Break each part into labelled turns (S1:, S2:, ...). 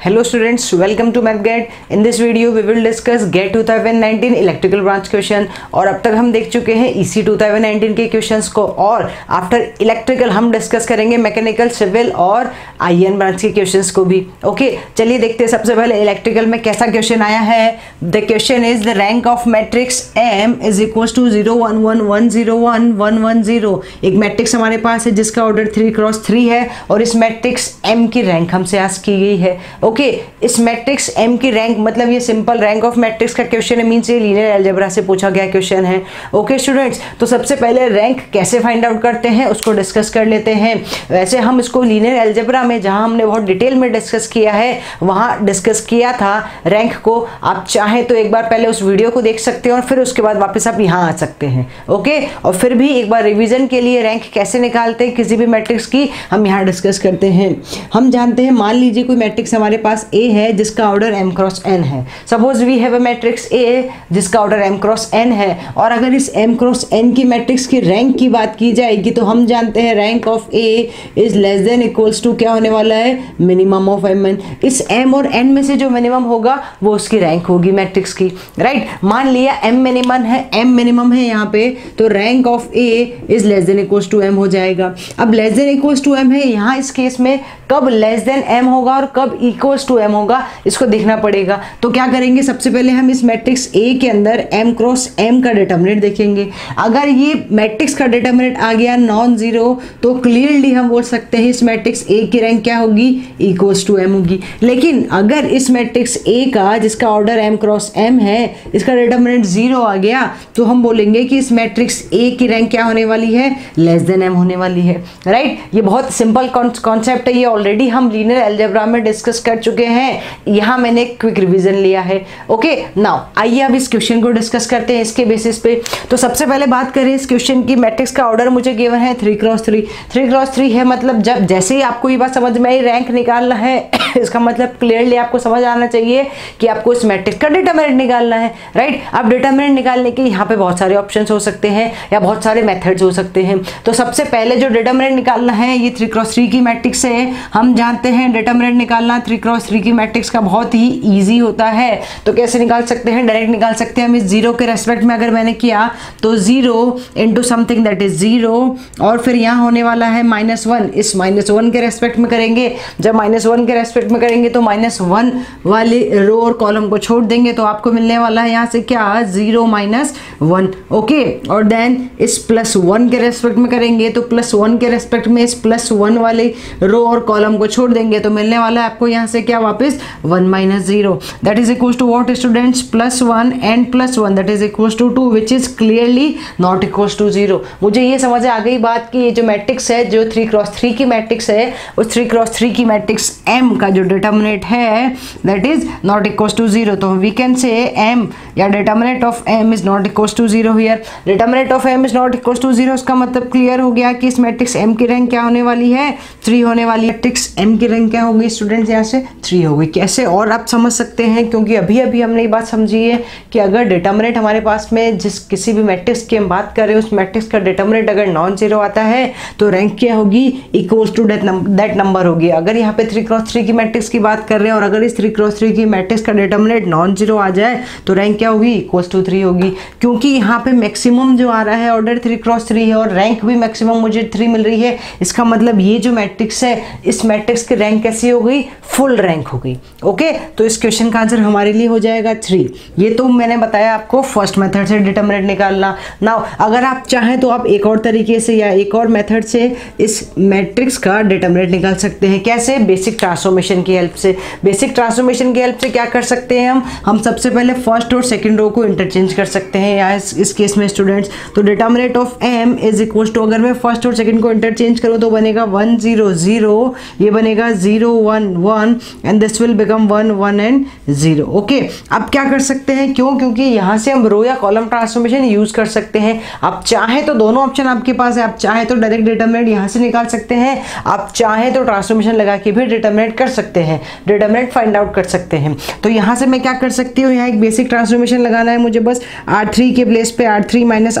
S1: Hello students, welcome to MathGuide. In this video we will discuss GATE 2019 electrical branch question और अब तक हम देख चुके हैं EC 2019 के क्वेश्चंस को। और आफ्टर इलेक्ट्रिकल हम डिस्कस करेंगे मैकेनिकल सिविल और आईएन ब्रांच के क्वेश्चंस को भी। ओके okay, चलिए देखते हैं सबसे पहले इलेक्ट्रिकल में कैसा क्वेश्चन आया है। The question is the rank of matrix M is equal to zero one one one zero one one one zero एक मैट्रिक्स हमारे पास है जिसका ऑर्डर थ्री क्रॉस थ्री है। और इस मैट्रिक्स एम की रैंक हमसे आज की गई है। ओके इस मैट्रिक्स एम की रैंक मतलब ये सिंपल रैंक ऑफ़ मैट्रिक्स का क्वेश्चन है मीन्स ये लीनियर एल्जेब्रा से पूछा गया क्वेश्चन है। ओके स्टूडेंट्स तो सबसे पहले रैंक कैसे फाइंड आउट करते हैं, उसको डिस्कस कर लेते हैं। वैसे हम इसको लीनियर एल्जेब्रा में, जहाँ हमने बहुत डिटेल में डिस्कस किया है, वहाँ डिस्कस किया था रैंक को। आप चाहें तो एक बार पहले उस वीडियो को देख सकते हैं और फिर उसके बाद वापस आप यहाँ आ सकते हैं। ओके और फिर भी एक बार रिविजन के लिए रैंक कैसे निकालते हैं, किसी भी मैट्रिक्स की, हम यहाँ डिस्कस करते हैं। हम जानते हैं, मान लीजिए कोई मैट्रिक्स हमारे पास ए है, जिसका ऑर्डर एम क्रॉस एन है। Suppose we have a matrix A जिसका ऑर्डर एम क्रॉस एन है, और अगर इस एम क्रॉस एन की मैट्रिक्स की रैंक की बात की जाएगी तो हम जानते हैं rank of A is less than equals to क्या होने वाला है? मिनिमम ऑफ़ एम एन इस एम और एन में से जो मिनिमम होगा, वो उसकी रैंक होगी मैट्रिक्स की। Right right? मान लिया एम मिनिमम है एम मिनिमम है यहाँ पे तो rank of A is less than equals to M हो जाएगा। अब less than equals to M है, यहाँ इस केस में कब लेस देन एम होगा और कब इक्वल्स टू एम होगा, इसको देखना पड़ेगा। तो क्या करेंगे? सबसे पहले हम इस मैट्रिक्स ए के अंदर एम क्रॉस एम का डिटर्मिनेंट देखेंगे। अगर ये मैट्रिक्स का डिटर्मिनेंट आ गया नॉन ज़ीरो तो क्लियरली हम बोल सकते हैं इस मैट्रिक्स ए की रैंक क्या होगी? इक्वल्स टू एम होगी। लेकिन अगर इस मैट्रिक्स ए का, जिसका ऑर्डर एम क्रॉस एम है, इसका डिटर्मिनेंट ज़ीरो आ गया तो हम बोलेंगे कि इस मैट्रिक्स ए की रैंक क्या होने वाली है? लेस देन एम होने वाली है। राइट ये बहुत सिंपल कॉन्सेप्ट है। ये ऑलरेडी हम लीनियर एल्जेब्रा में डिस्कस कर चुके हैं। यहाँ मैंने क्विक रिविजन लिया है। ओके नाउ आइए अब इस क्वेश्चन को डिस्कस करते हैं इसके बेसिस पे। तो सबसे पहले बात करें इस क्वेश्चन की। मैट्रिक्स का ऑर्डर मुझे गिवन है three cross three three cross three है मतलब जब, जैसे ही आपको ये बात समझ में आई रैंक निकालना है। इसका मतलब क्लियरली आपको समझ आना चाहिए कि आपको इस मैट्रिक्स का डिटर्मिनेंट निकालना है राइट अब डिटर्मिनेंट निकालने के यहाँ पे बहुत सारे ऑप्शन हो सकते हैं या बहुत सारे मेथड्स हो सकते हैं। तो सबसे पहले जो डिटर्मिनेंट निकालना है, ये थ्री क्रॉस थ्री की मैट्रिक्स है। हम जानते हैं डिटर्मिनेंट निकालना थ्री क्रॉस थ्री की मैट्रिक्स का बहुत ही ईजी होता है। तो कैसे निकाल सकते हैं? डायरेक्ट निकाल सकते हैं हम इस ज़ीरो के रेस्पेक्ट में अगर मैंने किया तो zero into something that is zero और फिर यहाँ होने वाला है माइनस वन इस माइनस वन के रेस्पेक्ट में करेंगे। जब माइनस वन के रेस्पेक्ट में करेंगे तो माइनस वन वाले रो और कॉलम को छोड़ देंगे तो आपको मिलने वाला है यहाँ से क्या? ज़ीरो माइनस वन ओके और देन इस प्लस वन के रेस्पेक्ट में करेंगे तो प्लस वन के रेस्पेक्ट में इस प्लस वन वाले रो और कॉलम को छोड़ देंगे तो मिलने वाला है आपको यहाँ से क्या वापस? One minus zero that is equal to what students plus one and plus one that is equal to two which is clearly not equal to zero मुझे ये समझ आ गई बात की ये जो मैट्रिक्स है, जो थ्री क्रॉस थ्री की मैट्रिक्स है, उस थ्री क्रॉस थ्री की मैट्रिक्स एम का जो डिटर्मिनेट है that is not equal to zero तो वी कैन से एम या determinant of M is not equal to zero here determinant of M is not equal to zero इसका मतलब clear हो गया कि इस मैट्रिक्स एम की रैंक क्या होने वाली है? थ्री होने वाली मैट्रिक्स एम की रैंक क्या होगी स्टूडेंट्स यहाँ से? थ्री होगी। कैसे? और आप समझ सकते हैं, क्योंकि अभी अभी हमने ये बात समझी है कि अगर डिटर्मिनेट हमारे पास में जिस किसी भी मैट्रिक्स की हम बात कर रहे हैं, उस मैट्रिक्स का डिटर्मिनेट अगर नॉन ज़ीरो आता है तो रैंक क्या होगी? इक्वल्स टू दैट नंबर होगी। अगर यहाँ पे थ्री क्रॉस थ्री की मैट्रिक्स की बात कर रहे हैं और अगर इस थ्री क्रॉस थ्री की मैट्रिक्स का डिटर्मिनेट नॉन ज़ीरो आ जाए तो रैंक क्या होगी? इक्वल्स टू थ्री होगी। क्योंकि यहाँ पे मैक्सिमम जो आ रहा है ऑर्डर थ्री क्रॉस थ्री है और रैंक भी मैक्सिमम मुझे थ्री मिल रही है। इसका मतलब ये जो मैट्रिक्स है, इस मैट्रिक्स की रैंक कैसी हो गई? फुल रैंक हो गई। ओके तो इस क्वेश्चन का आंसर हमारे लिए हो जाएगा थ्री ये तो मैंने बताया आपको फ़र्स्ट मेथड से डिटर्मिनेट निकालना। नाउ अगर आप चाहें तो आप एक और तरीके से या एक और मेथड से इस मैट्रिक्स का डिटर्मिनेट निकाल सकते हैं। कैसे? बेसिक ट्रांसफॉर्मेशन की हेल्प से बेसिक ट्रांसफॉर्मेशन की हेल्प से क्या कर सकते हैं हम? हम सबसे पहले फ़र्स्ट और सेकंड रो को इंटरचेंज कर सकते हैं। या इस, इस केस में स्टूडेंट्स तो determinant of M is equal to अगर मैं फ़र्स्ट और सेकंड को इंटरचेंज करूँ तो बनेगा वन ज़ीरो ज़ीरो ये बनेगा zero one one and this will become one one and zero okay अब क्या कर सकते हैं? क्यों? क्योंकि यहाँ से हम रो या कॉलम ट्रांसफॉर्मेशन यूज़ कर सकते हैं। आप चाहें तो दोनों ऑप्शन आपके पास है। आप चाहें तो डायरेक्ट डिटर्मिनेट यहाँ से निकाल सकते हैं। आप चाहें तो ट्रांसफॉर्मेशन लगा के भी डिटर्मिनेट कर सकते हैं डिटर्मिनेट फाइंड आउट कर सकते हैं। तो यहाँ से मैं क्या कर सकती हूँ? यहाँ एक बेसिक ट्रांसफॉर्मेशन लगाना है मुझे बस। आर के प्लेस पे आर थ्री माइनस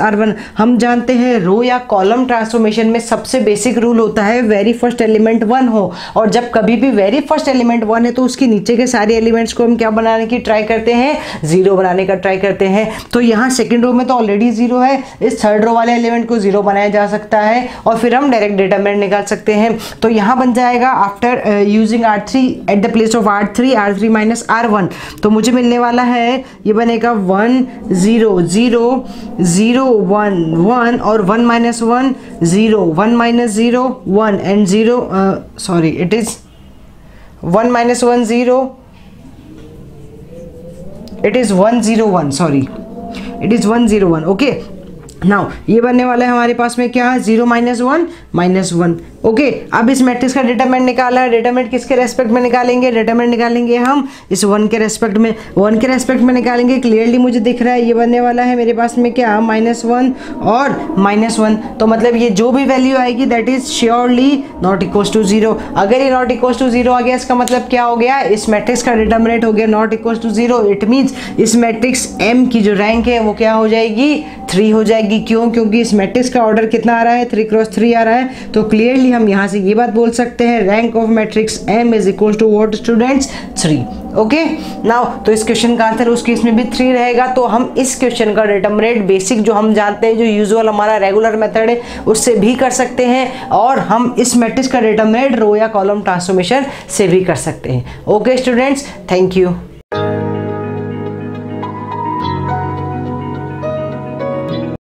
S1: हम जानते हैं रो या कॉलम ट्रांसफॉर्मेशन में सबसे बेसिक रूल होता है वेरी फ़र्स्ट एलिमेंट वन हो। और जब कभी भी वेरी फ़र्स्ट एलिमेंट वन है तो उसके नीचे के सारे एलिमेंट्स को हम क्या बनाने की ट्राई करते हैं? ज़ीरो बनाने का ट्राई करते हैं। तो यहाँ सेकेंड रो में तो ऑलरेडी ज़ीरो है। इस थर्ड रो वाले एलिमेंट को ज़ीरो बनाया जा सकता है। और फिर हम डायरेक्ट डिटरमिनेंट निकाल सकते हैं। तो यहाँ बन जाएगा after using R three at the place of R three R three minus R one तो मुझे मिलने वाला है, ये बनेगा one zero zero zero one one और one minus one zero one minus zero one and zero sorry it is one minus one zero it is 101 sorry, it is 101 okay? Now ये बनने वाला है हमारे पास में क्या? है zero minus one minus one okay अब इस मैट्रिक्स का डेटामेंट निकाला है। डेटामेंट किसके रेस्पेक्ट में निकालेंगे? डेटामेंट निकालेंगे हम। इस वन के रेस्पेक्ट में वन के रेस्पेक्ट में निकालेंगे। क्लियरली मुझे दिख रहा है, ये बनने वाला है मेरे पास में क्या? माइनस वन और माइनस वन तो मतलब ये जो भी वैल्यू आएगी that is surely not equal to zero अगर ये नॉट इक्वल टू ज़ीरो आ गया, इसका मतलब क्या हो गया? इस मैट्रिक्स का डिटर्मिनेट हो गया not equal to zero it means इस मैट्रिक्स एम की जो रैंक है, वो क्या हो जाएगी? थ्री हो जाएगी। क्यों? क्योंकि इस मैट्रिक्स का ऑर्डर कितना आ रहा है? थ्री क्रॉस थ्री आ रहा है। तो क्लियरली हम यहाँ से ये बात बोल सकते हैं। Rank of matrix M is equal to what students three okay now तो इस क्वेश्चन का आंसर उस केस में भी थ्री रहेगा। तो हम इस क्वेश्चन का डिटर्मिनेट बेसिक जो हम जानते हैं, जो यूजुअल हमारा रेगुलर मेथड है, उससे भी कर सकते हैं। और हम इस मैट्रिक्स का डिटर्मिनेट रो या कॉलम ट्रांसफॉर्मेशन से भी कर सकते हैं। Okay students thank you